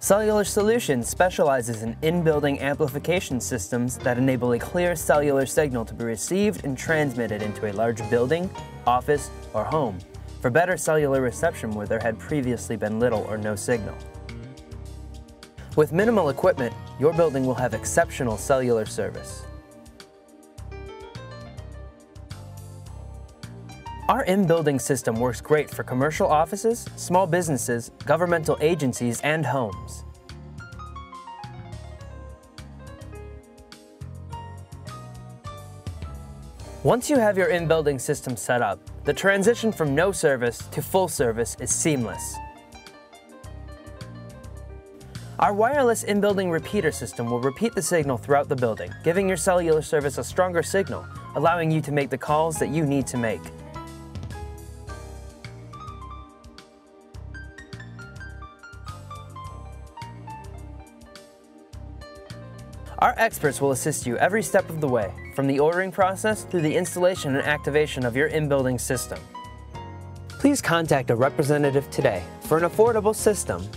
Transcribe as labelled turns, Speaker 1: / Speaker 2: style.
Speaker 1: Cellular Solutions specializes in in-building amplification systems that enable a clear cellular signal to be received and transmitted into a large building, office, or home for better cellular reception where there had previously been little or no signal. With minimal equipment, your building will have exceptional cellular service. Our in-building system works great for commercial offices, small businesses, governmental agencies, and homes. Once you have your in-building system set up, the transition from no service to full service is seamless. Our wireless in-building repeater system will repeat the signal throughout the building, giving your cellular service a stronger signal, allowing you to make the calls that you need to make. Our experts will assist you every step of the way, from the ordering process through the installation and activation of your in-building system. Please contact a representative today for an affordable system